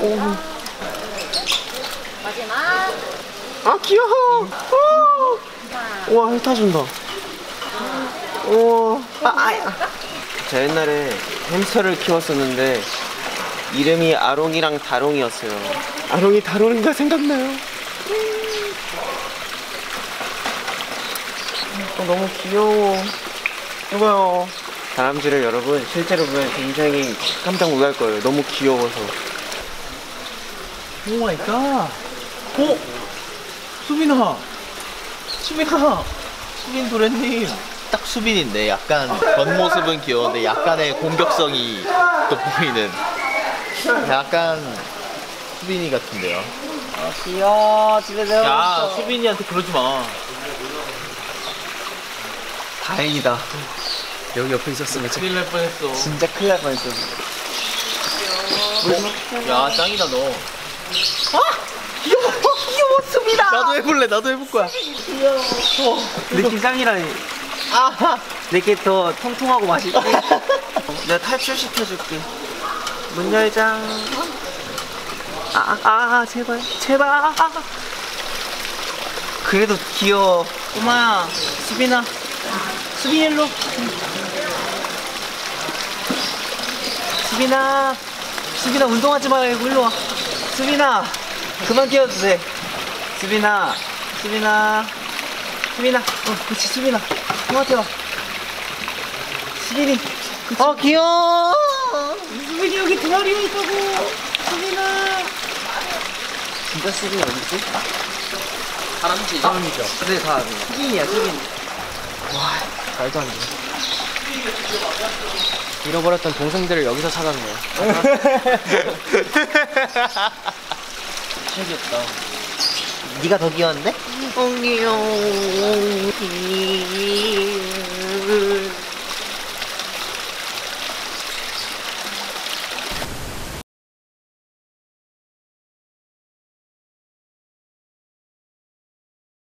오. 마지막. 아 귀여워. 오. 우와 핥아준다. 우와. 아, 아. 자 옛날에 햄스터를 키웠었는데 이름이 아롱이랑 다롱이었어요. 아롱이 다롱인가 생각나요. 어, 너무 귀여워. 이거요. 다람쥐를 여러분 실제로 보면 굉장히 깜짝 놀랄 거예요. 너무 귀여워서. oh my God. 오! 수빈아! 수빈아! 수빈 도련님. 딱 수빈인데 약간 겉모습은 귀여운데 약간의 공격성이 또 보이는 약간 수빈이 같은데요. 아 귀여워. 집에 야, 수빈이한테 그러지 마. 다행이다. 여기 옆에 있었으면 진짜, 큰일 날 뻔했어. 진짜 큰일 날 뻔했어. 야, 짱이다 너. 귀여워, 귀여워, 수빈아. 나도 해볼래. 나도 해볼 거야. 느낌 짱이라니. 아하. 내게 더 통통하고 맛있게. 내가 탈출시켜줄게. 문 열자. 아, 아, 아, 제발, 제발. 아, 아. 그래도 귀여워. 꼬마야, 수빈아. 수빈 일로. 수빈아. 수빈아, 운동하지 말고 일로 와. 수빈아, 그만 끼워도 돼. 수빈아, 수빈아. 수빈아, 어, 그렇지, 수빈아. 형한테 와. 수빈이. 어, 귀여워. 수빈이 여기 두 마리가 있다고. 수빈아. 진짜 수빈이 어딨지? 사람이지. 사람이죠. 네, 다. 수빈이야, 수빈. 와, 말도 안 돼. 잃어버렸던 동생들을 여기서 찾았네. 진짜 귀엽다. 네가 더 귀여운데? 어, 귀여워.